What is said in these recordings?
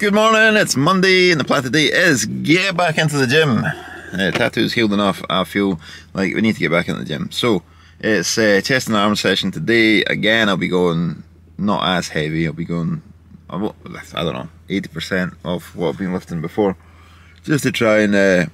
Good morning, it's Monday, and the plan today is get back into the gym. Uh, tattoo's healed enough, I feel like we need to get back into the gym. So, it's uh, chest and arm session today. Again, I'll be going not as heavy, I'll be going, I don't know, 80% of what I've been lifting before. Just to try and, uh,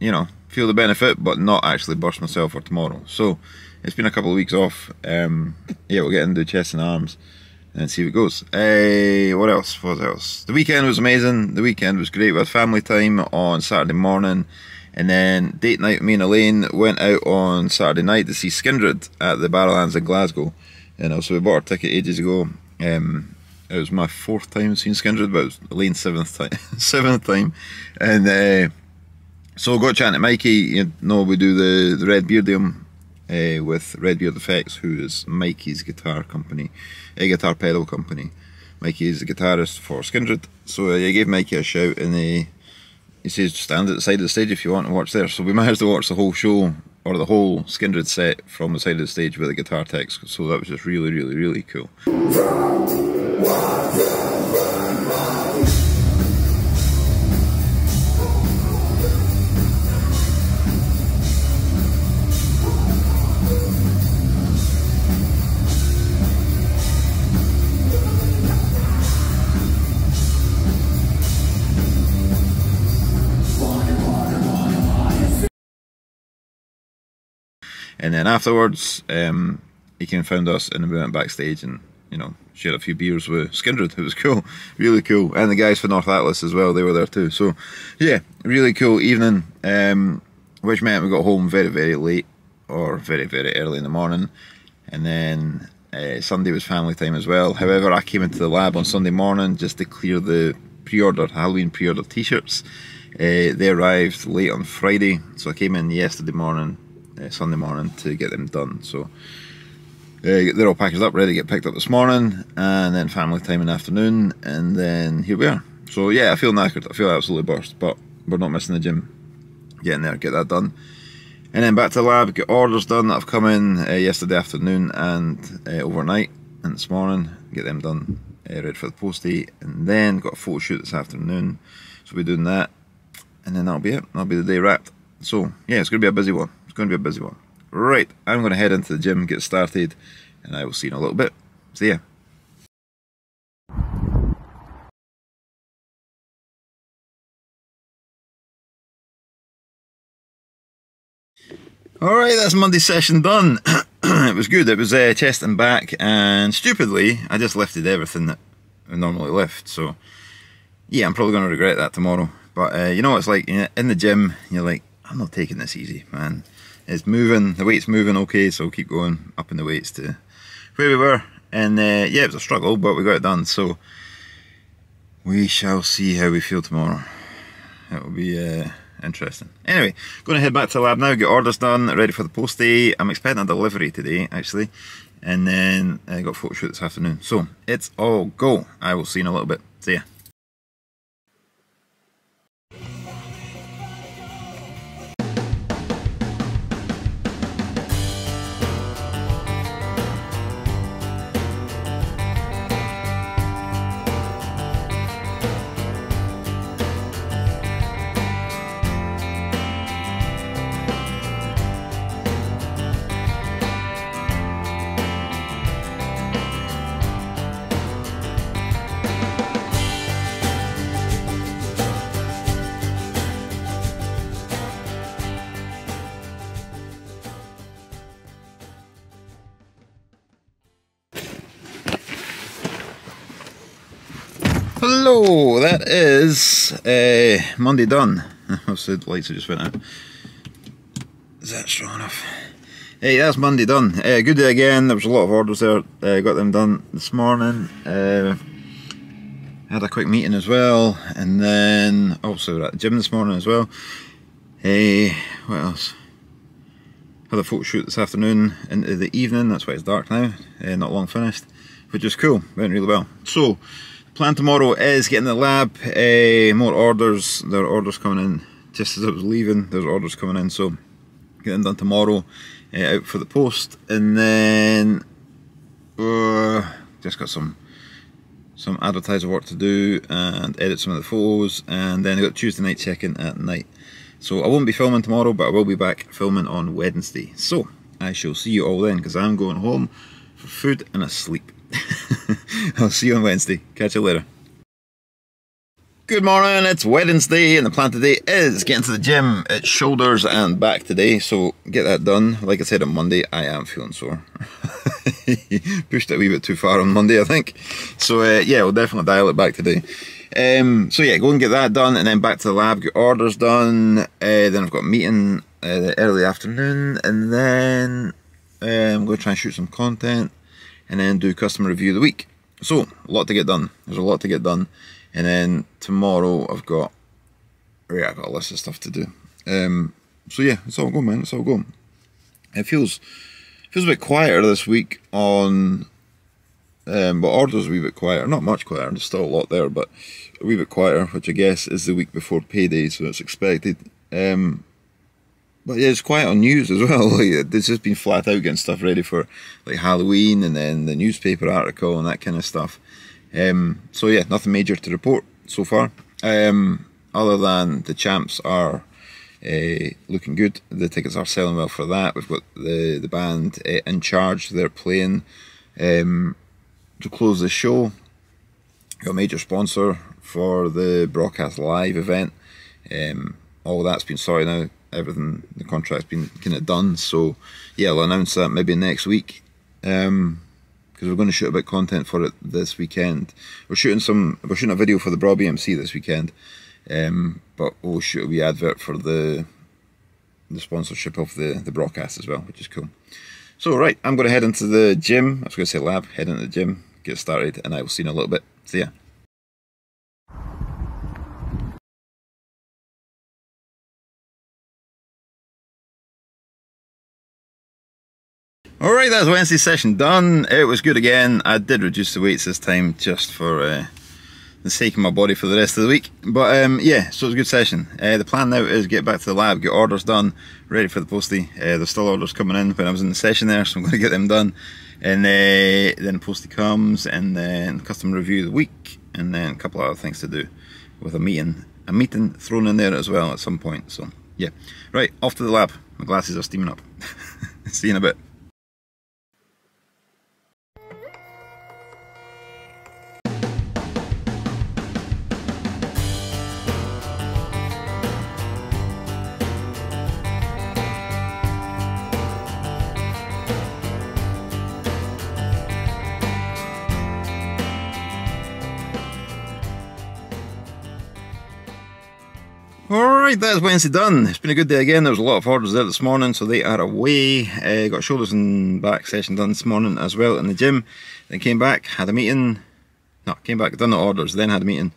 you know, feel the benefit, but not actually burst myself for tomorrow. So, it's been a couple of weeks off. Um, yeah, we'll get into chest and arms and see it goes. Uh, what else? What else? The weekend was amazing. The weekend was great. We had family time on Saturday morning, and then date night. Me and Elaine went out on Saturday night to see Skindred at the Barrowlands in Glasgow, and also we bought our ticket ages ago. Um, it was my fourth time seeing Skindred, but it was Elaine's seventh time. seventh time, and uh, so got chatting to Mikey. You know, we do the the Red Beardium uh, with Redbeard Effects, who is Mikey's guitar company, a guitar pedal company. Mikey is a guitarist for Skindred, so uh, I gave Mikey a shout and he, he says stand at the side of the stage if you want to watch there. So we managed to watch the whole show, or the whole Skindred set from the side of the stage with the guitar techs, so that was just really, really, really cool. And then afterwards, um, he came and found us and we went backstage and, you know, shared a few beers with Skindred. It was cool, really cool. And the guys for North Atlas as well, they were there too. So, yeah, really cool evening, um, which meant we got home very, very late or very, very early in the morning. And then uh, Sunday was family time as well. However, I came into the lab on Sunday morning just to clear the pre-order, Halloween pre-order t-shirts. Uh, they arrived late on Friday, so I came in yesterday morning uh, Sunday morning to get them done. So uh, they're all packaged up, ready to get picked up this morning, and then family time in the afternoon, and then here we are. So yeah, I feel knackered. I feel absolutely burst, but we're not missing the gym. Getting there, get that done. And then back to the lab, get orders done that have come in uh, yesterday afternoon and uh, overnight, and this morning, get them done, uh, ready for the postie, and then got a photo shoot this afternoon, so we're doing that, and then that'll be it. That'll be the day wrapped. So yeah, it's going to be a busy one going to be a busy one. Right, I'm going to head into the gym, get started, and I will see you in a little bit. See ya. Alright, that's Monday session done. it was good. It was uh, chest and back, and stupidly, I just lifted everything that I normally lift. So, yeah, I'm probably going to regret that tomorrow. But uh, you know it's like in the gym, you're like, I'm not taking this easy, man it's moving, the weight's moving okay, so keep going up in the weights to where we were. And uh, yeah, it was a struggle, but we got it done. So we shall see how we feel tomorrow. It will be uh, interesting. Anyway, going to head back to the lab now, get orders done, ready for the post day. I'm expecting a delivery today, actually. And then I got a photo shoot this afternoon. So it's all go. I will see you in a little bit. See ya. Hello, that is uh, Monday done. the lights have just went out. Is that strong enough? Hey, that's Monday done. Uh, good day again. There was a lot of orders there. Uh, got them done this morning. Uh, had a quick meeting as well, and then also at the gym this morning as well. Hey, what else? Had a photo shoot this afternoon into the evening. That's why it's dark now. Uh, not long finished, which is cool. Went really well. So. Plan tomorrow is getting the lab, uh, more orders, there are orders coming in just as I was leaving, there's orders coming in, so getting done tomorrow, uh, out for the post, and then uh, just got some some advertiser work to do and edit some of the photos and then I got Tuesday night check-in at night. So I won't be filming tomorrow but I will be back filming on Wednesday. So I shall see you all then because I'm going home for food and a sleep. I'll see you on Wednesday. Catch you later. Good morning, it's Wednesday and the plan today is getting to the gym. It's shoulders and back today, so get that done. Like I said on Monday, I am feeling sore. Pushed it a wee bit too far on Monday, I think. So uh, yeah, we'll definitely dial it back today. Um, so yeah, go and get that done and then back to the lab, get orders done. Uh, then I've got a meeting uh, early afternoon and then I'm going to try and shoot some content and then do customer review of the week. So, a lot to get done. There's a lot to get done. And then tomorrow I've got yeah, I've got a list of stuff to do. Um, so yeah, it's all going, man. It's all going. It feels feels a bit quieter this week on, um, but orders a wee bit quieter. Not much quieter. There's still a lot there, but a wee bit quieter, which I guess is the week before payday, so it's expected. Um, but yeah, it's quite on news as well. Like, it's just been flat out getting stuff ready for like Halloween and then the newspaper article and that kind of stuff. Um, so yeah, nothing major to report so far. Um, other than the champs are uh, looking good. The tickets are selling well for that. We've got the the band uh, in charge. They're playing um, to close the show. Got a major sponsor for the broadcast live event. Um, all that's been sorted now. Everything the contract's been kind of done. So yeah, I'll announce that maybe next week. Um, because we're going to shoot a bit of content for it this weekend. We're shooting some. We're shooting a video for the Braw BMC this weekend, um, but we'll shoot a wee advert for the the sponsorship of the the broadcast as well, which is cool. So right, I'm going to head into the gym. I was going to say lab. Head into the gym, get started, and I will see you in a little bit. See ya. Alright, that's Wednesday session done. It was good again. I did reduce the weights this time just for uh, the sake of my body for the rest of the week. But um, yeah, so it was a good session. Uh, the plan now is get back to the lab, get orders done, ready for the postie. Uh, there's still orders coming in when I was in the session there, so I'm going to get them done. And uh, then postie comes, and then customer review of the week, and then a couple of other things to do with a meeting. A meeting thrown in there as well at some point. So yeah, right, off to the lab. My glasses are steaming up. See you in a bit. Alright, that's Wednesday done. It's been a good day again. There was a lot of orders there this morning, so they are away. Uh, got shoulders and back session done this morning as well in the gym. Then came back, had a meeting. No, came back, done the orders, then had a meeting.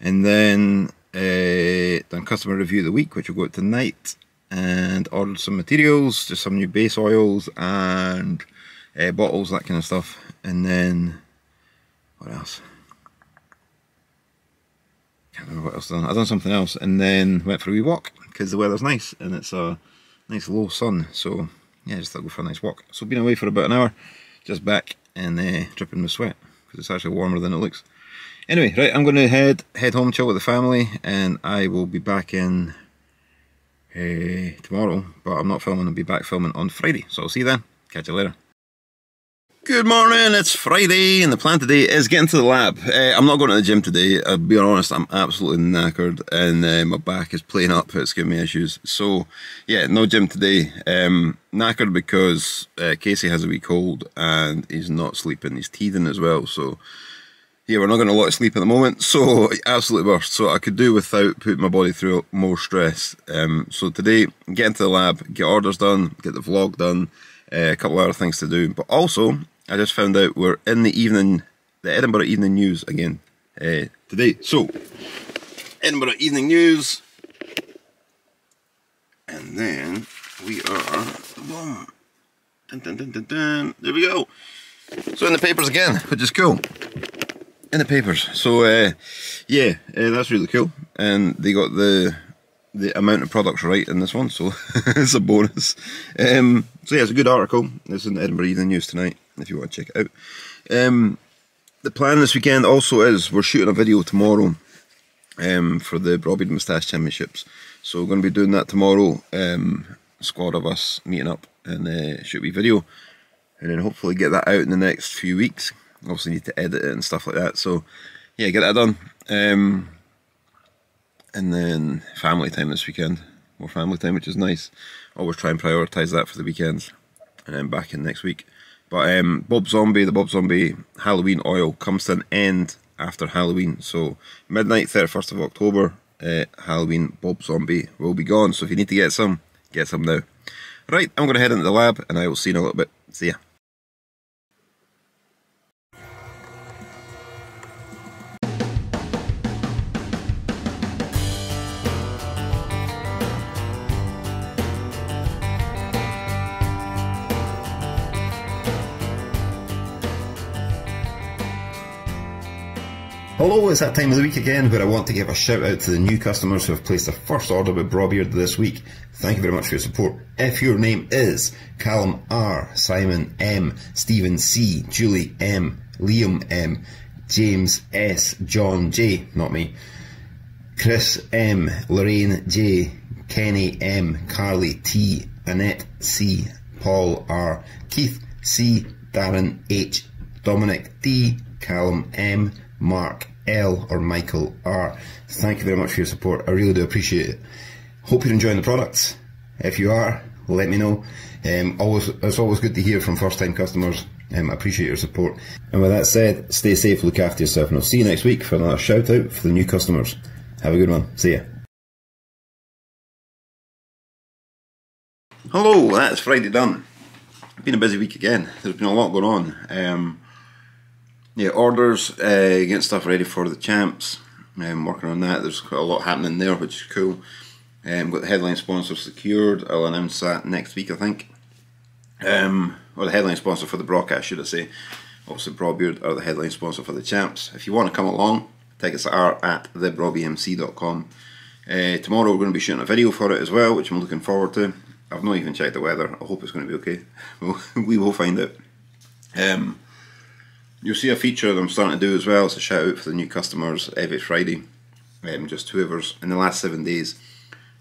And then uh, done customer review of the week, which will go out tonight. And ordered some materials, just some new base oils and uh, bottles, that kind of stuff. And then, what else? Can't remember what else I've done. I've done something else and then went for a wee walk because the weather's nice and it's a nice low sun. So yeah, just thought I'd go for a nice walk. So been away for about an hour, just back and uh, dripping with sweat because it's actually warmer than it looks. Anyway, right, I'm going to head head home, chill with the family, and I will be back in uh, tomorrow. But I'm not filming. I'll be back filming on Friday. So I'll see you then. Catch you later. Good morning, it's Friday and the plan today is getting to the lab. Uh, I'm not going to the gym today, I'll be honest, I'm absolutely knackered and uh, my back is playing up, it's giving me issues. So, yeah, no gym today. Um, knackered because uh, Casey has a wee cold and he's not sleeping, he's teething as well, so yeah, we're not getting a lot of sleep at the moment, so absolutely worst. So I could do without putting my body through more stress. Um, so today, get into the lab, get orders done, get the vlog done, a couple other things to do, but also I just found out we're in the evening, the Edinburgh Evening News again uh, today. So, Edinburgh Evening News, and then we are, boom, dun, dun, dun, dun, dun. there we go. So in the papers again, which is cool. In the papers. So uh, yeah, uh, that's really cool. And they got the the amount of products right in this one, so it's a bonus. Um, so yeah, it's a good article. It's in the Edinburgh Evening News tonight if you want to check it out. Um, the plan this weekend also is we're shooting a video tomorrow um, for the Braw Beard Moustache Championships. So we're going to be doing that tomorrow. Um, squad of us meeting up and uh, shoot a video, and then hopefully get that out in the next few weeks. Obviously need to edit it and stuff like that. So yeah, get that done. Um, and then family time this weekend. More family time, which is nice. Always try and prioritise that for the weekends, and then back in next week. But um, Bob Zombie, the Bob Zombie Halloween oil comes to an end after Halloween. So midnight, 31st of October, uh, Halloween Bob Zombie will be gone. So if you need to get some, get some now. Right, I'm going to head into the lab and I will see you in a little bit. See ya. Hello, it's that time of the week again where I want to give a shout out to the new customers who have placed their first order with Braw Beard this week. Thank you very much for your support. If your name is Callum R, Simon M, Stephen C, Julie M, Liam M, James S, John J, not me, Chris M, Lorraine J, Kenny M, Carly T, Annette C, Paul R, Keith C, Darren H, Dominic D, Callum M, Mark L or Michael R. Thank you very much for your support. I really do appreciate it. Hope you're enjoying the products. If you are, let me know. Um, always, it's always good to hear from first time customers. Um, I appreciate your support. And with that said, stay safe, look after yourself, and I'll see you next week for another shout out for the new customers. Have a good one. See ya. Hello, that's Friday done. Been a busy week again. There's been a lot going on. Um, yeah, orders, uh, getting stuff ready for the champs. Um, working on that. There's quite a lot happening there, which is cool. Um, got the headline sponsor secured. I'll announce that next week, I think. Um, or the headline sponsor for the broadcast, should I say. Obviously, Braw Beard are the headline sponsor for the champs. If you want to come along, tickets are at thebrobbymc.com. Uh, tomorrow we're going to be shooting a video for it as well, which I'm looking forward to. I've not even checked the weather. I hope it's going to be okay. we will find out. Um, You'll see a feature that I'm starting to do as well. It's a shout out for the new customers every Friday. Um, just whoever's in the last seven days,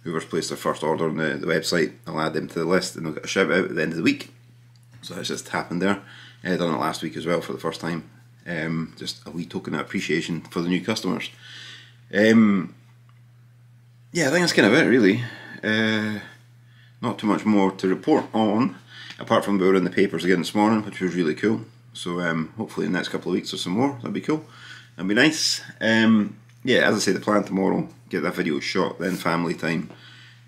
whoever's placed their first order on the, the website, I'll add them to the list and they'll get a shout out at the end of the week. So that's just happened there. I done it last week as well for the first time. Um, just a wee token of appreciation for the new customers. Um, yeah, I think that's kind of it really. Uh, not too much more to report on, apart from we were in the papers again this morning, which was really cool. So um, hopefully in the next couple of weeks or some more. That'd be cool. That'd be nice. Um, yeah, as I say, the plan tomorrow, get that video shot, then family time,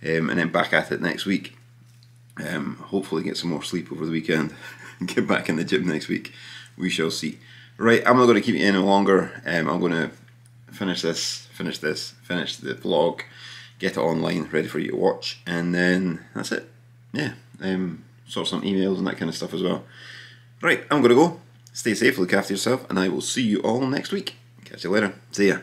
um, and then back at it next week. Um, hopefully get some more sleep over the weekend get back in the gym next week. We shall see. Right, I'm not going to keep you any longer. Um, I'm going to finish this, finish this, finish the vlog, get it online, ready for you to watch, and then that's it. Yeah, um, sort some emails and that kind of stuff as well. Right, I'm going to go. Stay safe, look after yourself, and I will see you all next week. Catch you later. See ya.